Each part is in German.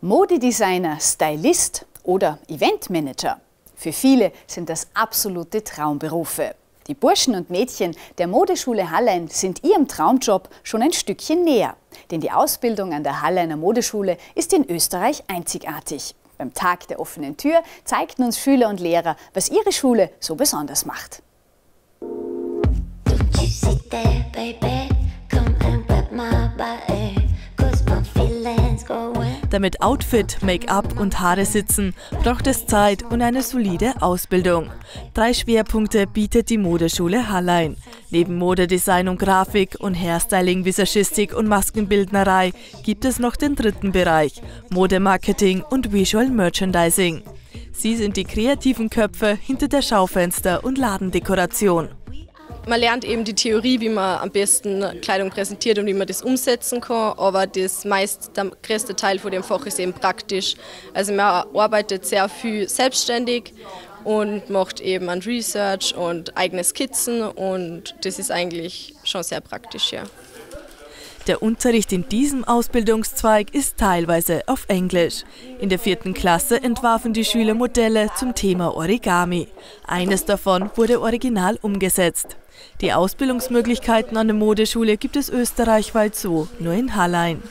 Modedesigner, Stylist oder Eventmanager. Für viele sind das absolute Traumberufe. Die Burschen und Mädchen der Modeschule Hallein sind ihrem Traumjob schon ein Stückchen näher. Denn die Ausbildung an der Halleiner Modeschule ist in Österreich einzigartig. Beim Tag der offenen Tür zeigten uns Schüler und Lehrer, was ihre Schule so besonders macht. There, baby. Come and my body. Damit Outfit, Make-up und Haare sitzen, braucht es Zeit und eine solide Ausbildung. Drei Schwerpunkte bietet die Modeschule Hallein. Neben Modedesign und Grafik und Hairstyling, Visagistik und Maskenbildnerei gibt es noch den dritten Bereich, Modemarketing und Visual Merchandising. Sie sind die kreativen Köpfe hinter der Schaufenster- und Ladendekoration. Man lernt eben die Theorie, wie man am besten Kleidung präsentiert und wie man das umsetzen kann, aber das meist, der größte Teil von dem Fach ist eben praktisch. Also man arbeitet sehr viel selbstständig und macht eben an Research und eigene Skizzen und das ist eigentlich schon sehr praktisch, ja. Der Unterricht in diesem Ausbildungszweig ist teilweise auf Englisch. In der vierten Klasse entwarfen die Schüler Modelle zum Thema Origami. Eines davon wurde original umgesetzt. Die Ausbildungsmöglichkeiten an der Modeschule gibt es österreichweit so, nur in Hallein.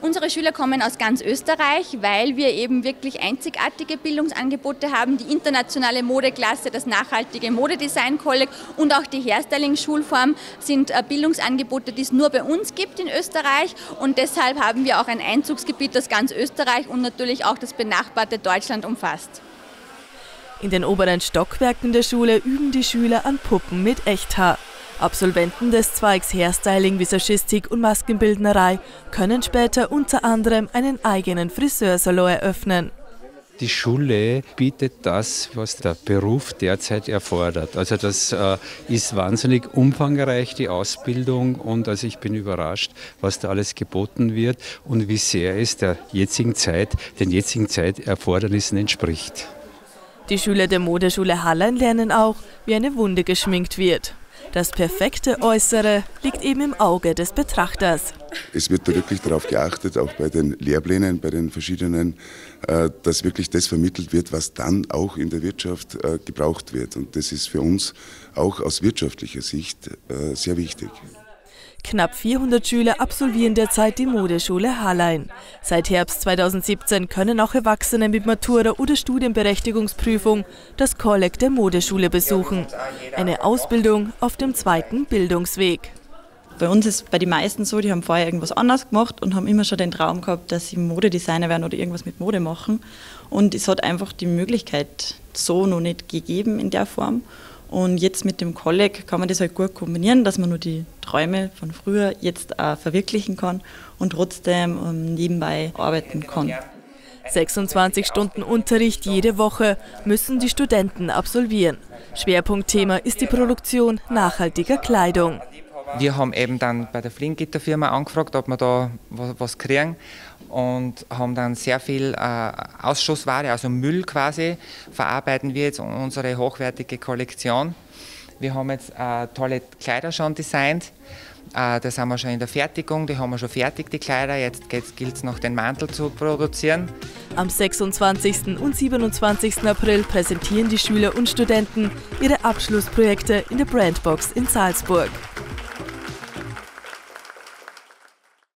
Unsere Schüler kommen aus ganz Österreich, weil wir eben wirklich einzigartige Bildungsangebote haben. Die internationale Modeklasse, das nachhaltige Modedesign-Kolleg und auch die Hairstyling-Schulform sind äh, Bildungsangebote, die es nur bei uns gibt in Österreich. Und deshalb haben wir auch ein Einzugsgebiet, das ganz Österreich und natürlich auch das benachbarte Deutschland umfasst. In den oberen Stockwerken der Schule üben die Schüler an Puppen mit Echthaar. Absolventen des Zweigs Hairstyling, Visagistik und Maskenbildnerei können später unter anderem einen eigenen Friseursalon eröffnen. Die Schule bietet das, was der Beruf derzeit erfordert. Also das äh, ist wahnsinnig umfangreich, die Ausbildung. Und also ich bin überrascht, was da alles geboten wird und wie sehr es der jetzigen Zeit, den jetzigen Zeiterfordernissen entspricht. Die Schüler der Modeschule Hallein lernen auch, wie eine Wunde geschminkt wird. Das perfekte Äußere liegt eben im Auge des Betrachters. Es wird da wirklich darauf geachtet, auch bei den Lehrplänen, bei den verschiedenen, äh, dass wirklich das vermittelt wird, was dann auch in der Wirtschaft äh, gebraucht wird. Und das ist für uns auch aus wirtschaftlicher Sicht äh, sehr wichtig. Knapp 400 Schüler absolvieren derzeit die Modeschule Hallein. Seit Herbst 2017 können auch Erwachsene mit Matura oder Studienberechtigungsprüfung das Kolleg der Modeschule besuchen. Eine Ausbildung auf dem zweiten Bildungsweg. Bei uns ist bei den meisten so, die haben vorher irgendwas anderes gemacht und haben immer schon den Traum gehabt, dass sie Modedesigner werden oder irgendwas mit Mode machen. Und es hat einfach die Möglichkeit so noch nicht gegeben in der Form. Und jetzt mit dem Kolleg kann man das halt gut kombinieren, dass man nur die Träume von früher jetzt auch verwirklichen kann und trotzdem ähm, nebenbei arbeiten kann. 26 Stunden Unterricht jede Woche müssen die Studenten absolvieren. Schwerpunktthema ist die Produktion nachhaltiger Kleidung. Wir haben eben dann bei der Flingitterfirma angefragt, ob wir da was kriegen und haben dann sehr viel äh, Ausschussware, also Müll quasi, verarbeiten wir jetzt unsere hochwertige Kollektion. Wir haben jetzt äh, tolle Kleider schon designt. Äh, das haben wir schon in der Fertigung, die haben wir schon fertig, die Kleider. Jetzt gilt es noch, den Mantel zu produzieren. Am 26. und 27. April präsentieren die Schüler und Studenten ihre Abschlussprojekte in der Brandbox in Salzburg.